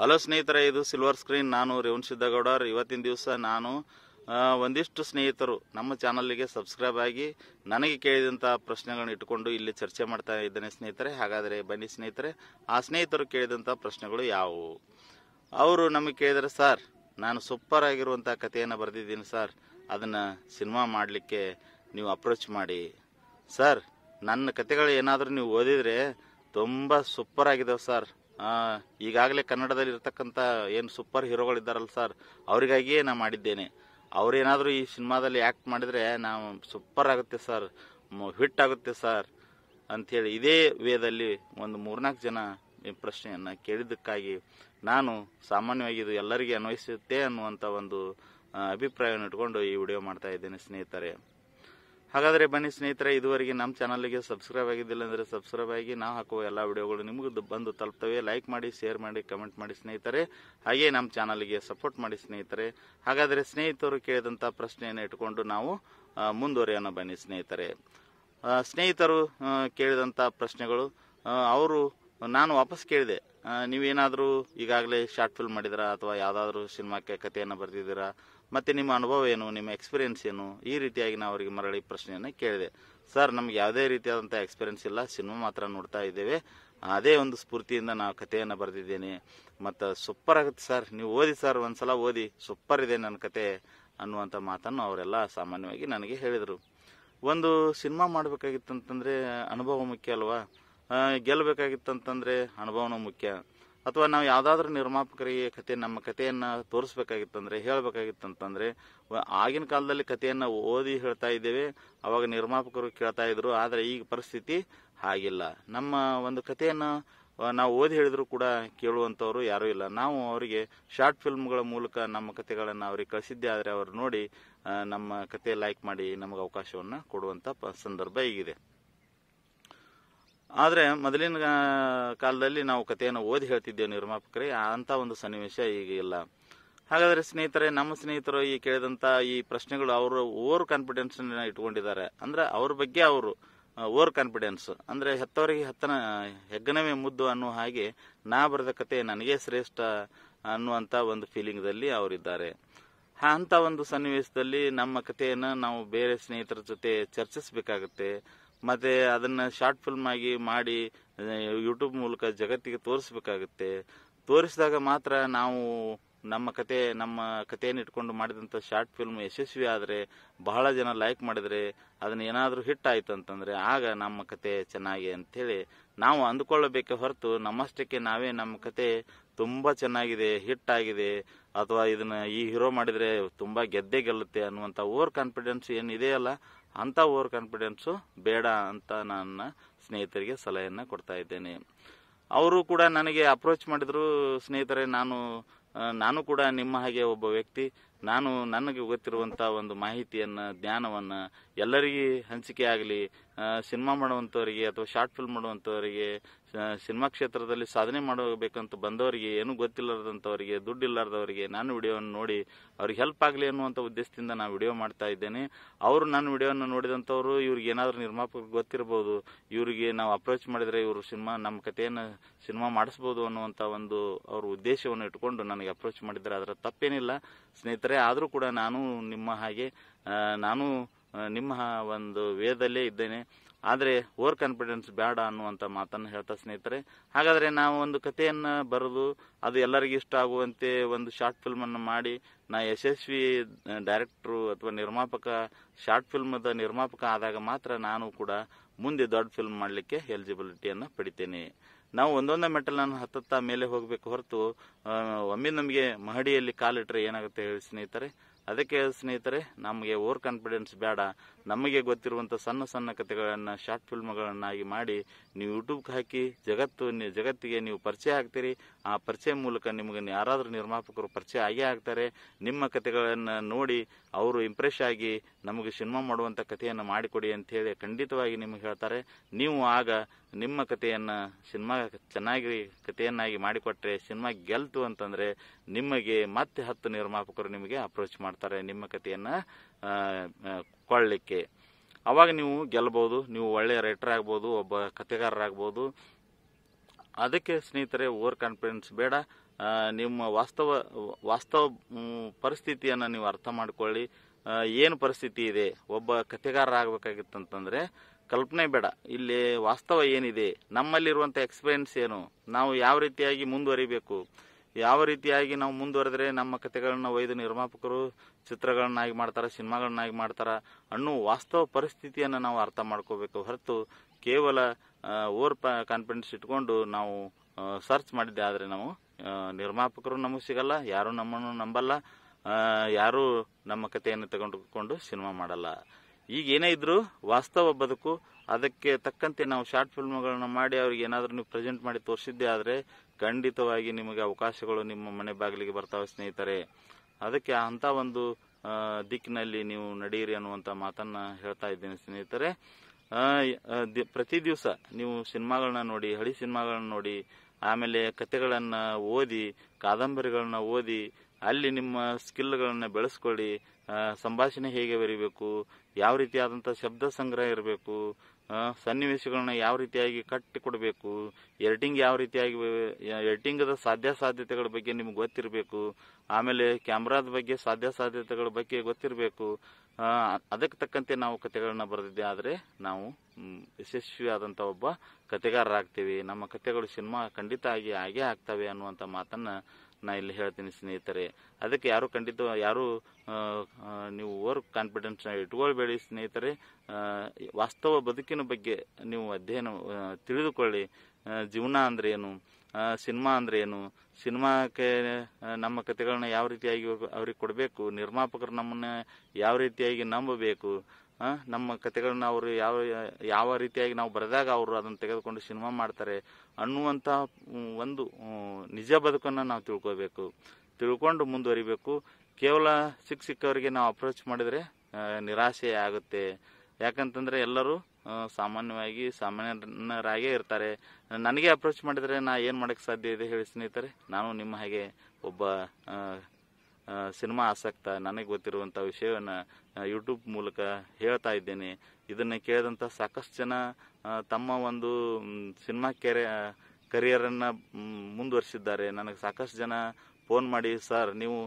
Hello ಸ್ನೇಹಿತರೆ, ಇದು silver screen ನಾನು ರೇವಣ್ ಸಿದ್ದಗೌಡರ್ ಇವತ್ತಿನ ದಿವಸ ನಾನು ಒಂದಿಷ್ಟು ಸ್ನೇಹಿತರು ನಮ್ಮ ಚಾನಲ್ಗೆ ಸಬ್ಸ್ಕ್ರೈಬ್ ಆಗಿ ನನಗೆ ಕೇಳಿದಂಥ ಪ್ರಶ್ನೆಗಳನ್ನ ಇಟ್ಕೊಂಡು ಇಲ್ಲಿ ಚರ್ಚೆ ಮಾಡ್ತಾ ಇದ್ದೇನೆ ಸ್ನೇಹಿತರೆ. ಹಾಗಾದರೆ ಬನ್ನಿ ಸ್ನೇಹಿತರೆ, ಆ ಸ್ನೇಹಿತರು ಕೇಳಿದಂಥ ಪ್ರಶ್ನೆಗಳು ಯಾವುವು? ಅವರು ನಮಗೆ ಕೇಳಿದರೆ, ಸರ್, ನಾನು ಸೂಪರ್ ಆಗಿರುವಂಥ ಕಥೆಯನ್ನು ಬರೆದಿದ್ದೀನಿ, ಸರ್. ಅದನ್ನು ಸಿನಿಮಾ ಮಾಡಲಿಕ್ಕೆ ನೀವು ಅಪ್ರೋಚ್ ಮಾಡಿ. ಸರ್, ನನ್ನ ಕತೆಗಳು ಏನಾದರೂ ನೀವು ಓದಿದರೆ ತುಂಬ ಸೂಪರ್ ಆಗಿದ್ದಾವೆ ಸರ್. ಈಗಾಗಲೇ ಕನ್ನಡದಲ್ಲಿ ಇರ್ತಕ್ಕಂಥ ಏನು ಸೂಪರ್ ಹೀರೋಗಳಿದ್ದಾರಲ್ಲ ಸರ್ ಅವರಿಗಾಗಿಯೇ ನಾನು ಮಾಡಿದ್ದೇನೆ. ಅವರೇನಾದರೂ ಈ ಸಿನಿಮಾದಲ್ಲಿ ಆ್ಯಕ್ಟ್ ಮಾಡಿದರೆ ನಾವು ಸೂಪರ್ ಆಗುತ್ತೆ ಸರ್ ಹಿಟ್ ಆಗುತ್ತೆ ಸರ್ ಅಂಥೇಳಿ ಇದೇ ವೇದಲ್ಲಿ ಒಂದು ಮೂರ್ನಾಲ್ಕು ಜನ ಈ ಪ್ರಶ್ನೆಯನ್ನು ಕೇಳಿದ್ದಕ್ಕಾಗಿ ನಾನು ಸಾಮಾನ್ಯವಾಗಿ ಇದು ಎಲ್ಲರಿಗೆ ಅನ್ವಯಿಸುತ್ತೆ ಅನ್ನುವಂಥ ಒಂದು ಅಭಿಪ್ರಾಯವನ್ನು ಇಟ್ಕೊಂಡು ಈ ವಿಡಿಯೋ ಮಾಡ್ತಾ ಇದ್ದೇನೆ ಸ್ನೇಹಿತರೆ. ಹಾಗಾದರೆ ಬನ್ನಿ ಸ್ನೇಹಿತರೆ, ಇದುವರೆಗೆ ನಮ್ಮ ಚಾನಲ್ಗೆ ಸಬ್ಸ್ಕ್ರೈಬ್ ಆಗಿದ್ದಿಲ್ಲ ಅಂದರೆ ಸಬ್ಸ್ಕ್ರೈಬ್ ಆಗಿ, ನಾವು ಹಾಕುವ ಎಲ್ಲ ವಿಡಿಯೋಗಳು ನಿಮಗೂ ಬಂದು ತಲುಪ್ತವೆ. ಲೈಕ್ ಮಾಡಿ ಶೇರ್ ಮಾಡಿ ಕಮೆಂಟ್ ಮಾಡಿ ಸ್ನೇಹಿತರೆ. ಹಾಗೆ ನಮ್ಮ ಚಾನಲ್ಗೆ ಸಪೋರ್ಟ್ ಮಾಡಿ ಸ್ನೇಹಿತರೆ. ಹಾಗಾದರೆ ಸ್ನೇಹಿತರು ಕೇಳಿದಂಥ ಪ್ರಶ್ನೆಯನ್ನು ಇಟ್ಕೊಂಡು ನಾವು ಮುಂದುವರಿಯೋಣ ಬನ್ನಿ ಸ್ನೇಹಿತರೆ. ಸ್ನೇಹಿತರು ಕೇಳಿದಂಥ ಪ್ರಶ್ನೆಗಳು ಅವರು, ನಾನು ವಾಪಸ್ ಕೇಳಿದೆ. ನೀವೇನಾದರೂ ಈಗಾಗಲೇ ಶಾರ್ಟ್ ಫಿಲ್ಮ್ ಮಾಡಿದಿರಾ ಅಥವಾ ಯಾವುದಾದ್ರೂ ಸಿನಿಮಾಕ್ಕೆ ಕಥೆಯನ್ನು ಬರೆದಿದ್ದೀರಾ? ಮತ್ತು ನಿಮ್ಮ ಅನುಭವ ಏನು, ನಿಮ್ಮ ಎಕ್ಸ್ಪೀರಿಯನ್ಸ್ ಏನು? ಈ ರೀತಿಯಾಗಿ ನಾವು ಅವರಿಗೆ ಮರಳಿ ಪ್ರಶ್ನೆಯನ್ನು ಕೇಳಿದೆ. ಸರ್ ನಮ್ಗೆ ಯಾವುದೇ ರೀತಿಯಾದಂಥ ಎಕ್ಸ್ಪೀರಿಯನ್ಸ್ ಇಲ್ಲ. ಸಿನಿಮಾ ಮಾತ್ರ ನೋಡ್ತಾ ಇದ್ದೇವೆ. ಅದೇ ಒಂದು ಸ್ಫೂರ್ತಿಯಿಂದ ನಾವು ಕಥೆಯನ್ನು ಬರೆದಿದ್ದೇನೆ. ಮತ್ತು ಸೂಪರ್ ಆಗುತ್ತೆ ಸರ್ ನೀವು ಓದಿ ಸರ್ ಒಂದ್ಸಲ ಓದಿ ಸೂಪರ್ ಇದೆ ನನ್ನ ಕತೆ ಅನ್ನುವಂಥ ಮಾತನ್ನು ಅವರೆಲ್ಲ ಸಾಮಾನ್ಯವಾಗಿ ನನಗೆ ಹೇಳಿದರು. ಒಂದು ಸಿನಿಮಾ ಮಾಡಬೇಕಾಗಿತ್ತಂತಂದರೆ ಅನುಭವ ಮುಖ್ಯ ಅಲ್ವಾ? ಗೆಲ್ಲಬೇಕಾಗಿತ್ತಂತಂದರೆ ಅನುಭವನೂ ಮುಖ್ಯ. ಅಥವಾ ನಾವು ಯಾವುದಾದ್ರೂ ನಿರ್ಮಾಪಕರಿಗೆ ಕತೆ, ನಮ್ಮ ಕಥೆಯನ್ನು ತೋರಿಸ್ಬೇಕಾಗಿತ್ತಂದ್ರೆ, ಹೇಳಬೇಕಾಗಿತ್ತಂತಂದ್ರೆ ಆಗಿನ ಕಾಲದಲ್ಲಿ ಕಥೆಯನ್ನು ಓದಿ ಹೇಳ್ತಾ ಇದ್ದೇವೆ, ಅವಾಗ ನಿರ್ಮಾಪಕರು ಕೇಳ್ತಾ ಇದ್ರು, ಆದರೆ ಈಗ ಪರಿಸ್ಥಿತಿ ಹಾಗಿಲ್ಲ. ನಮ್ಮ ಒಂದು ಕಥೆಯನ್ನು ನಾವು ಓದಿ ಹೇಳಿದ್ರು ಕೂಡ ಕೇಳುವಂಥವ್ರು ಯಾರೂ ಇಲ್ಲ. ನಾವು ಅವರಿಗೆ ಶಾರ್ಟ್ ಫಿಲ್ಮ್ಗಳ ಮೂಲಕ ನಮ್ಮ ಕಥೆಗಳನ್ನು ಅವ್ರಿಗೆ ಕಳಿಸಿದ್ದೆ, ಆದರೆ ಅವರು ನೋಡಿ ನಮ್ಮ ಕತೆ ಲೈಕ್ ಮಾಡಿ ನಮಗೆ ಅವಕಾಶವನ್ನು ಕೊಡುವಂಥ ಸಂದರ್ಭ ಈಗಿದೆ. ಆದರೆ ಮೊದಲಿನ ಕಾಲದಲ್ಲಿ ನಾವು ಕಥೆಯನ್ನು ಓದಿ ಹೇಳ್ತಿದ್ದೇವೆ ನಿರ್ಮಾಪಕರೇ, ಅಂಥ ಒಂದು ಸನ್ನಿವೇಶ ಈಗ ಇಲ್ಲ. ಹಾಗಾದರೆ ಸ್ನೇಹಿತರೆ, ನಮ್ಮ ಸ್ನೇಹಿತರು ಈ ಕೇಳಿದಂಥ ಈ ಪ್ರಶ್ನೆಗಳು ಅವರು ಓವರ್ ಕಾನ್ಫಿಡೆನ್ಸ್ ಇಟ್ಕೊಂಡಿದ್ದಾರೆ. ಅಂದ್ರೆ ಅವ್ರ ಬಗ್ಗೆ ಅವರು ಓವರ್ ಕಾನ್ಫಿಡೆನ್ಸ್. ಅಂದ್ರೆ ಹೆತ್ತವರಿಗೆ ಹೆತ್ತನ, ಹೆಗ್ಗನವೇ ಮುದ್ದು ಅನ್ನುವ ಹಾಗೆ ನಾ ಬರೆದ ಕತೆ ನನಗೆ ಶ್ರೇಷ್ಠ ಅನ್ನುವಂಥ ಒಂದು ಫೀಲಿಂಗ್ದಲ್ಲಿ ಅವರಿದ್ದಾರೆ. ಅಂಥ ಒಂದು ಸನ್ನಿವೇಶದಲ್ಲಿ ನಮ್ಮ ಕಥೆಯನ್ನು ನಾವು ಬೇರೆ ಸ್ನೇಹಿತರ ಜೊತೆ ಚರ್ಚಿಸಬೇಕಾಗುತ್ತೆ. ಮತ್ತೆ ಅದನ್ನ ಶಾರ್ಟ್ ಫಿಲ್ಮ್ ಆಗಿ ಮಾಡಿ ಯೂಟ್ಯೂಬ್ ಮೂಲಕ ಜಗತ್ತಿಗೆ ತೋರಿಸ್ಬೇಕಾಗುತ್ತೆ. ತೋರಿಸಿದಾಗ ಮಾತ್ರ ನಾವು ನಮ್ಮ ಕತೆ, ನಮ್ಮ ಕಥೆಯನ್ನು ಇಟ್ಕೊಂಡು ಮಾಡಿದಂಥ ಶಾರ್ಟ್ ಫಿಲ್ಮ್ ಯಶಸ್ವಿ ಆದರೆ, ಬಹಳ ಜನ ಲೈಕ್ ಮಾಡಿದರೆ ಅದನ್ನ ಏನಾದರೂ ಹಿಟ್ ಆಯ್ತು ಅಂತಂದ್ರೆ ಆಗ ನಮ್ಮ ಕತೆ ಚೆನ್ನಾಗಿ ಅಂಥೇಳಿ ನಾವು ಅಂದುಕೊಳ್ಳಬೇಕೆ ಹೊರತು ನಮ್ಮಷ್ಟಕ್ಕೆ ನಾವೇ ನಮ್ಮ ಕತೆ ತುಂಬಾ ಚೆನ್ನಾಗಿದೆ ಹಿಟ್ ಆಗಿದೆ. ಅಥವಾ ಇದನ್ನ ಈ ಹೀರೋ ಮಾಡಿದ್ರೆ ತುಂಬಾ ಗೆದ್ದೇ ಗೆಲ್ಲುತ್ತೆ ಅನ್ನುವಂಥ ಓವರ್ ಕಾನ್ಫಿಡೆನ್ಸ್ ಏನಿದೆಯಲ್ಲ ಅಂತ ಓವರ್ ಕಾನ್ಫಿಡೆನ್ಸು ಬೇಡ ಅಂತ ನನ್ನ ಸ್ನೇಹಿತರಿಗೆ ಸಲಹೆಯನ್ನು ಕೊಡ್ತಾ ಇದ್ದೇನೆ. ಅವರು ಕೂಡ ನನಗೆ ಅಪ್ರೋಚ್ ಮಾಡಿದ್ರು ಸ್ನೇಹಿತರೆ, ನಾನು ನಾನು ಕೂಡ ನಿಮ್ಮ ಹಾಗೆ ಒಬ್ಬ ವ್ಯಕ್ತಿ ನಾನು ನನಗೆ ಗೊತ್ತಿರುವಂಥ ಒಂದು ಮಾಹಿತಿಯನ್ನು ಜ್ಞಾನವನ್ನು ಎಲ್ಲರಿಗೆ ಹಂಚಿಕೆ ಆಗಲಿ ಸಿನಿಮಾ ಮಾಡುವಂಥವರಿಗೆ ಅಥವಾ ಶಾರ್ಟ್ ಫಿಲ್ಮ್ ಮಾಡುವಂಥವರಿಗೆ ಆ, ಸಿನಿಮಾ ಕ್ಷೇತ್ರದಲ್ಲಿ ಸಾಧನೆ ಮಾಡಬೇಕಂತ ಬಂದವರಿಗೆ ಏನೂ ಗೊತ್ತಿಲ್ಲದಂತವರಿಗೆ ದುಡ್ಡು ಇಲ್ಲಾರ್ದವರಿಗೆ ನಾನು ವಿಡಿಯೋವನ್ನು ನೋಡಿ ಅವ್ರಿಗೆ ಹೆಲ್ಪ್ ಆಗಲಿ ಅನ್ನುವಂಥ ಉದ್ದೇಶದಿಂದ ನಾನು ವಿಡಿಯೋ ಮಾಡ್ತಾ ಇದ್ದೇನೆ. ಅವರು ನನ್ನ ವಿಡಿಯೋವನ್ನು ನೋಡಿದಂಥವ್ರು ಇವ್ರಿಗೆ ಏನಾದರೂ ನಿರ್ಮಾಪಕ ಗೊತ್ತಿರಬಹುದು ಇವರಿಗೆ ನಾವು ಅಪ್ರೋಚ್ ಮಾಡಿದರೆ ಇವರು ಸಿನಿಮಾ ನಮ್ಮ ಕಥೆಯನ್ನು ಸಿನಿಮಾ ಮಾಡಿಸ್ಬೋದು ಅನ್ನುವಂಥ ಒಂದು ಅವ್ರ ಉದ್ದೇಶವನ್ನು ಇಟ್ಕೊಂಡು ನನಗೆ ಅಪ್ರೋಚ್ ಮಾಡಿದರೆ ಅದರ ತಪ್ಪೇನಿಲ್ಲ. ಸ್ನೇಹಿತರೆ ಆದರೂ ಕೂಡ ನಾನು ನಿಮ್ಮ ಹಾಗೆ ನಾನು ನಿಮ್ಮ ಒಂದು ವೇದಲ್ಲೇ ಇದ್ದೇನೆ. ಆದರೆ ಓವರ್ ಕಾನ್ಫಿಡೆನ್ಸ್ ಬೇಡ ಅನ್ನುವಂಥ ಮಾತನ್ನು ಹೇಳ್ತಾ ಸ್ನೇಹಿತರೆ. ಹಾಗಾದರೆ ನಾವು ಒಂದು ಕಥೆಯನ್ನು ಬರೆದು, ಅದು ಎಲ್ಲರಿಗೂ ಇಷ್ಟ ಆಗುವಂತೆ ಒಂದು ಶಾರ್ಟ್ ಫಿಲ್ಮನ್ನು ಮಾಡಿ, ನಾ ಯಶಸ್ವಿ ಡೈರೆಕ್ಟ್ರು ಅಥವಾ ನಿರ್ಮಾಪಕ, ಶಾರ್ಟ್ ಫಿಲ್ಮದ ನಿರ್ಮಾಪಕ ಆದಾಗ ಮಾತ್ರ ನಾನು ಕೂಡ ಮುಂದೆ ದೊಡ್ಡ ಫಿಲ್ಮ್ ಮಾಡಲಿಕ್ಕೆ ಎಲಿಜಿಬಿಲಿಟಿಯನ್ನು ಪಡಿತೇನೆ. ನಾವು ಒಂದೊಂದೇ ಮೆಟ್ಟಲನ್ನು ಹತ್ತತ್ತಾ ಮೇಲೆ ಹೋಗಬೇಕು ಹೊರತು ಒಮ್ಮೆ ನಮಗೆ ಮಹಡಿಯಲ್ಲಿ ಕಾಲಿಟ್ರೆ ಏನಾಗುತ್ತೆ ಹೇಳಿ ಸ್ನೇಹಿತರೆ? ಅದಕ್ಕೆ ಸ್ನೇಹಿತರೆ, ನಮಗೆ ಓವರ್ ಕಾನ್ಫಿಡೆನ್ಸ್ ಬೇಡ. ನಮಗೆ ಗೊತ್ತಿರುವಂಥ ಸಣ್ಣ ಸಣ್ಣ ಕಥೆಗಳನ್ನು ಶಾರ್ಟ್ ಫಿಲ್ಮ್ಗಳನ್ನಾಗಿ ಮಾಡಿ ನೀವು ಯೂಟ್ಯೂಬ್ಗೆ ಹಾಕಿ, ಜಗತ್ತು ಜಗತ್ತಿಗೆ ನೀವು ಪರಿಚಯ ಆಗ್ತೀರಿ. ಆ ಪರಿಚಯ ಮೂಲಕ ನಿಮಗೆ ಯಾರಾದರೂ ನಿರ್ಮಾಪಕರು ಪರಿಚಯ ಆಗೇ ಆಗ್ತಾರೆ. ನಿಮ್ಮ ಕಥೆಗಳನ್ನು ನೋಡಿ ಅವರು ಇಂಪ್ರೆಸ್ ಆಗಿ ನಮಗೆ ಸಿನಿಮಾ ಮಾಡುವಂಥ ಕಥೆಯನ್ನು ಮಾಡಿಕೊಡಿ ಅಂತ ಹೇಳಿ ಖಂಡಿತವಾಗಿ ನಿಮಗೆ ಹೇಳ್ತಾರೆ. ನೀವು ಆಗ ನಿಮ್ಮ ಕಥೆಯನ್ನು ಸಿನಿಮಾ ಚೆನ್ನಾಗಿ ಕಥೆಯನ್ನಾಗಿ ಮಾಡಿಕೊಟ್ರೆ ಸಿನಿಮಾ ಗೆಲ್ತು ಅಂತಂದ್ರೆ ನಿಮಗೆ ಮತ್ತೆ ಹತ್ತು ನಿರ್ಮಾಪಕರು ನಿಮಗೆ ಅಪ್ರೋಚ್ ಮಾಡ್ತಾರೆ ನಿಮ್ಮ ಕಥೆಯನ್ನು. ಕೊಳ್ಳಲಿಕ್ಕೆ ಅವಾಗ ನೀವು ಗೆಲ್ಬೋದು, ನೀವು ಒಳ್ಳೆಯ ರೈಟರ್ ಆಗ್ಬೋದು, ಒಬ್ಬ ಕಥೆಗಾರರಾಗ್ಬೋದು. ಅದಕ್ಕೆ ಸ್ನೇಹಿತರೆ ಓವರ್ ಕಾನ್ಫಿಡೆನ್ಸ್ ಬೇಡ. ನಿಮ್ಮ ವಾಸ್ತವ ವಾಸ್ತವ ಪರಿಸ್ಥಿತಿಯನ್ನು ನೀವು ಅರ್ಥ ಮಾಡಿಕೊಳ್ಳಿ. ಏನು ಪರಿಸ್ಥಿತಿ ಇದೆ? ಒಬ್ಬ ಕಥೆಗಾರ ಆಗ್ಬೇಕಾಗಿತ್ತಂತಂದ್ರೆ ಕಲ್ಪನೆ ಬೇಡ. ಇಲ್ಲಿ ವಾಸ್ತವ ಏನಿದೆ? ನಮ್ಮಲ್ಲಿರುವಂಥ ಎಕ್ಸ್ಪೀರಿಯನ್ಸ್ ಏನು? ನಾವು ಯಾವ ರೀತಿಯಾಗಿ ಮುಂದುವರಿಬೇಕು? ಯಾವ ರೀತಿಯಾಗಿ ನಾವು ಮುಂದುವರೆದ್ರೆ ನಮ್ಮ ಕಥೆಗಳನ್ನ ಒಯ್ದು ನಿರ್ಮಾಪಕರು ಚಿತ್ರಗಳನ್ನಾಗಿ ಮಾಡ್ತಾರ, ಸಿನಿಮಾಗಳನ್ನಾಗಿ ಮಾಡ್ತಾರ ಅನ್ನೋ ವಾಸ್ತವ ಪರಿಸ್ಥಿತಿಯನ್ನು ನಾವು ಅರ್ಥ ಮಾಡ್ಕೋಬೇಕು ಹೊರತು ಕೇವಲ ಓವರ್ ಕಾನ್ಫಿಡೆನ್ಸ್ ಇಟ್ಕೊಂಡು ನಾವು ಸರ್ಚ್ ಮಾಡಿದ್ದೆ ಆದರೆ ನಾವು ನಿರ್ಮಾಪಕರು ನಮಗೆ ಸಿಗಲ್ಲ, ಯಾರು ನಮ್ಮನ್ನು ನಂಬಲ್ಲ ಯಾರು ನಮ್ಮ ಕಥೆಯನ್ನು ತಗೊಂಡುಕೊಂಡು ಸಿನಿಮಾ ಮಾಡಲ್ಲ. ಈಗ ಏನೇ ಇದ್ರು ವಾಸ್ತವ ಬದುಕು, ಅದಕ್ಕೆ ತಕ್ಕಂತೆ ನಾವು ಶಾರ್ಟ್ ಫಿಲ್ಮ್ಗಳನ್ನ ಮಾಡಿ ಅವ್ರಿಗೆ ಏನಾದರೂ ನೀವು ಪ್ರೆಸೆಂಟ್ ಮಾಡಿ ತೋರಿಸಿದ್ದೆ ಆದರೆ ಖಂಡಿತವಾಗಿ ನಿಮಗೆ ಅವಕಾಶಗಳು ನಿಮ್ಮ ಮನೆ ಬಾಗಿಲಿಗೆ ಬರ್ತಾವೆ ಸ್ನೇಹಿತರೆ. ಅದಕ್ಕೆ ಅಂತ ಒಂದು ದಿಕ್ಕಿನಲ್ಲಿ ನೀವು ನಡೆಯಿರಿ ಅನ್ನುವಂಥ ಮಾತನ್ನ ಹೇಳ್ತಾ ಇದ್ದೀನಿ ಸ್ನೇಹಿತರೆ. ಪ್ರತಿ ದಿವಸ ನೀವು ಸಿನಿಮಾಗಳನ್ನ ನೋಡಿ, ಹಳಿ ಸಿನಿಮಾಗಳನ್ನ ನೋಡಿ, ಆಮೇಲೆ ಕತೆಗಳನ್ನ ಓದಿ, ಕಾದಂಬರಿಗಳನ್ನ ಓದಿ ಅಲ್ಲಿ ನಿಮ್ಮ ಸ್ಕಿಲ್ಗಳನ್ನು ಬೆಳೆಸ್ಕೊಳ್ಳಿ. ಸಂಭಾಷಣೆ ಹೇಗೆ ಬರೀಬೇಕು? ಯಾವ ರೀತಿಯಾದಂಥ ಶಬ್ದ ಸಂಗ್ರಹ ಇರಬೇಕು? ಸನ್ನಿವೇಶಗಳನ್ನ ಯಾವ ರೀತಿಯಾಗಿ ಕಟ್ಟಿ ಕೊಡಬೇಕು ಎಡಿಟಿಂಗ್ ಯಾವ ರೀತಿಯಾಗಿ ಎಡಿಟಿಂಗದ ಸಾಧ್ಯ ಸಾಧ್ಯತೆಗಳ ಬಗ್ಗೆ ನಿಮ್ಗೆ ಗೊತ್ತಿರಬೇಕು. ಆಮೇಲೆ ಕ್ಯಾಮ್ರಾದ ಬಗ್ಗೆ ಸಾಧ್ಯ ಸಾಧ್ಯತೆಗಳ ಬಗ್ಗೆ ಗೊತ್ತಿರಬೇಕು. ಅದಕ್ಕೆ ತಕ್ಕಂತೆ ನಾವು ಕತೆಗಳನ್ನ ಬರೆದಿದ್ದೆ. ಆದರೆ ನಾವು ಯಶಸ್ವಿಯಾದಂಥ ಒಬ್ಬ ಕತೆಗಾರರಾಗ್ತೀವಿ ನಮ್ಮ ಕತೆಗಳು ಸಿನಿಮಾ ಖಂಡಿತ ಆಗಿ ಆಗೇ ಆಗ್ತವೆ ಅನ್ನುವಂಥ ಮಾತನ್ನ ನಾ ಇಲ್ಲಿ ಹೇಳ್ತೀನಿ ಸ್ನೇಹಿತರೆ. ಅದಕ್ಕೆ ಯಾರು ಖಂಡಿತ ಯಾರು ನೀವು ಓವರ್ ಕಾನ್ಫಿಡೆನ್ಸ್ ಇಟ್ಕೊಳ್ಬೇಡಿ ಸ್ನೇಹಿತರೆ. ವಾಸ್ತವ ಬದುಕಿನ ಬಗ್ಗೆ ನೀವು ಅಧ್ಯಯನ ತಿಳಿದುಕೊಳ್ಳಿ. ಜೀವನ ಅಂದ್ರೆ ಏನು? ಸಿನಿಮಾ ಅಂದ್ರೆ ಏನು? ಸಿನಿಮಾಕ್ಕೆ ನಮ್ಮ ಕಥೆಗಳನ್ನ ಯಾವ ರೀತಿಯಾಗಿ ಅವ್ರಿಗೆ ಕೊಡಬೇಕು? ನಿರ್ಮಾಪಕರು ನಮ್ಮನ್ನ ಯಾವ ರೀತಿಯಾಗಿ ನಂಬಬೇಕು? ನಮ್ಮ ಕತೆಗಳನ್ನ ಅವರು ಯಾವ ಯಾವ ರೀತಿಯಾಗಿ ನಾವು ಬರೆದಾಗ ಅವರು ಅದನ್ನು ತೆಗೆದುಕೊಂಡು ಸಿನಿಮಾ ಮಾಡ್ತಾರೆ ಅನ್ನುವಂಥ ಒಂದು ನಿಜ ಬದುಕನ್ನು ನಾವು ತಿಳ್ಕೋಬೇಕು. ತಿಳ್ಕೊಂಡು ಮುಂದುವರಿಬೇಕು. ಕೇವಲ ಸಿಕ್ಕ ಸಿಕ್ಕವರಿಗೆ ನಾವು ಅಪ್ರೋಚ್ ಮಾಡಿದರೆ ನಿರಾಶೆ ಆಗುತ್ತೆ. ಯಾಕಂತಂದ್ರೆ ಎಲ್ಲರೂ ಸಾಮಾನ್ಯವಾಗಿ ಸಾಮಾನ್ಯರಾಗೇ ಇರ್ತಾರೆ. ನನಗೆ ಅಪ್ರೋಚ್ ಮಾಡಿದರೆ ನಾ ಏನು ಮಾಡೋಕ್ಕೆ ಸಾಧ್ಯ ಇದೆ ಹೇಳಿ ಸ್ನೇಹಿತರೆ, ನಾನು ನಿಮ್ಮ ಹಾಗೆ ಒಬ್ಬ ಸಿನಿಮಾ ಆಸಕ್ತ, ನನಗೆ ಗೊತ್ತಿರುವಂಥ ವಿಷಯವನ್ನು ಯೂಟ್ಯೂಬ್ ಮೂಲಕ ಹೇಳ್ತಾ ಇದ್ದೇನೆ. ಇದನ್ನು ಕೇಳಿದಂಥ ಸಾಕಷ್ಟು ಜನ ತಮ್ಮ ಒಂದು ಸಿನಿಮಾ ಕೆರೆ ಕರಿಯರನ್ನು ಮುಂದುವರಿಸಿದ್ದಾರೆ. ನನಗೆ ಸಾಕಷ್ಟು ಜನ ಫೋನ್ ಮಾಡಿ, ಸರ್, ನೀವು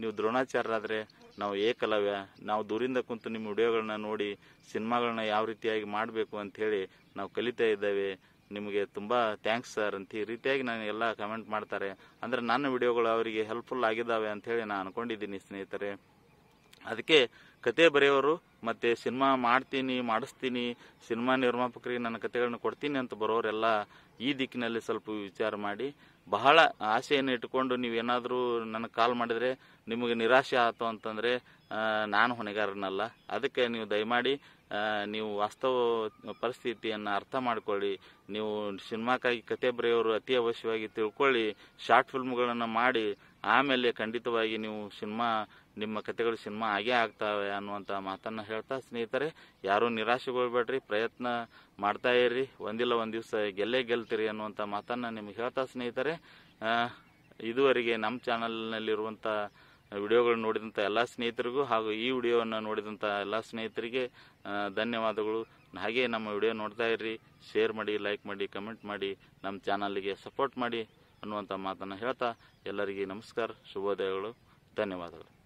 ನೀವು ದ್ರೋಣಾಚಾರ್ಯರಾದರೆ ನಾವು ಏಕಲವ್ಯ. ನಾವು ದೂರಿಂದ ಕುಂತು ನಿಮ್ಮ ವಿಡಿಯೋಗಳನ್ನ ನೋಡಿ, ಸಿನಿಮಾಗಳನ್ನ ಯಾವ ರೀತಿಯಾಗಿ ಮಾಡಬೇಕು ಅಂತ ಹೇಳಿ ನಾವು ಕಲಿತಾ ಇದ್ದೇವೆ. ನಿಮಗೆ ತುಂಬ ಥ್ಯಾಂಕ್ಸ್ ಸರ್ ಅಂತ ಈ ರೀತಿಯಾಗಿ ನಾನು ಎಲ್ಲ ಕಮೆಂಟ್ ಮಾಡ್ತಾರೆ. ಅಂದರೆ ನನ್ನ ವಿಡಿಯೋಗಳು ಅವರಿಗೆ ಹೆಲ್ಪ್ಫುಲ್ ಆಗಿದ್ದಾವೆ ಅಂತ ಹೇಳಿ ನಾನು ಅನ್ಕೊಂಡಿದ್ದೀನಿ ಸ್ನೇಹಿತರೆ. ಅದಕ್ಕೆ ಕತೆ ಬರೆಯೋರು ಮತ್ತೆ ಸಿನಿಮಾ ಮಾಡ್ತೀನಿ, ಮಾಡಿಸ್ತೀನಿ, ಸಿನಿಮಾ ನಿರ್ಮಾಪಕರಿಗೆ ನನ್ನ ಕತೆಗಳನ್ನ ಕೊಡ್ತೀನಿ ಅಂತ ಬರೋರೆಲ್ಲ ಈ ದಿಕ್ಕಿನಲ್ಲಿ ಸ್ವಲ್ಪ ವಿಚಾರ ಮಾಡಿ. ಬಹಳ ಆಸೆಯನ್ನು ಇಟ್ಟುಕೊಂಡು ನೀವೇನಾದರೂ ನನಗೆ ಕಾಲ್ ಮಾಡಿದರೆ ನಿಮಗೆ ನಿರಾಶೆ ಆಯಿತು ಅಂತಂದರೆ ನಾನು ಹೊಣೆಗಾರನಲ್ಲ. ಅದಕ್ಕೆ ನೀವು ದಯಮಾಡಿ ನೀವು ವಾಸ್ತವ ಪರಿಸ್ಥಿತಿಯನ್ನು ಅರ್ಥ ಮಾಡ್ಕೊಳ್ಳಿ. ನೀವು ಸಿನಿಮಾಕ್ಕಾಗಿ ಕತೆ ಬರೆಯೋರು ಅತಿ ಅವಶ್ಯವಾಗಿ ತಿಳ್ಕೊಳ್ಳಿ. ಶಾರ್ಟ್ ಫಿಲ್ಮ್ಗಳನ್ನು ಮಾಡಿ, ಆಮೇಲೆ ಖಂಡಿತವಾಗಿ ನೀವು ಸಿನಿಮಾ, ನಿಮ್ಮ ಕತೆಗಳು ಸಿನಿಮಾ ಆಗೇ ಆಗ್ತಾವೆ ಅನ್ನುವಂಥ ಮಾತನ್ನು ಹೇಳ್ತಾ ಸ್ನೇಹಿತರೆ, ಯಾರೂ ನಿರಾಶೆಗೊಳ್ಬೇಡ್ರಿ, ಪ್ರಯತ್ನ ಮಾಡ್ತಾ ಇರ್ರಿ. ಒಂದಿಲ್ಲ ಒಂದು ದಿವಸ ಗೆಲ್ಲೇ ಗೆಲ್ತೀರಿ ಅನ್ನುವಂಥ ಮಾತನ್ನು ನಿಮಗೆ ಹೇಳ್ತಾ ಸ್ನೇಹಿತರೆ ಇದುವರೆಗೆ ನಮ್ಮ ಚಾನಲ್ನಲ್ಲಿರುವಂಥ ವಿಡಿಯೋಗಳು ನೋಡಿದಂಥ ಎಲ್ಲ ಸ್ನೇಹಿತರಿಗೂ ಹಾಗೂ ಈ ವಿಡಿಯೋವನ್ನು ನೋಡಿದಂಥ ಎಲ್ಲ ಸ್ನೇಹಿತರಿಗೆ ಧನ್ಯವಾದಗಳು. ಹಾಗೆ ನಮ್ಮ ವಿಡಿಯೋ ನೋಡ್ತಾ ಇರ್ರಿ. ಶೇರ್ ಮಾಡಿ ಲೈಕ್ ಮಾಡಿ ಕಮೆಂಟ್ ಮಾಡಿ, ನಮ್ಮ ಚಾನಲ್ಗೆ ಸಪೋರ್ಟ್ ಮಾಡಿ ಅನ್ನುವಂಥ ಮಾತನ್ನು ಹೇಳ್ತಾ ಎಲ್ಲರಿಗೆ ನಮಸ್ಕಾರ, ಶುಭೋದಯಗಳು, ಧನ್ಯವಾದಗಳು.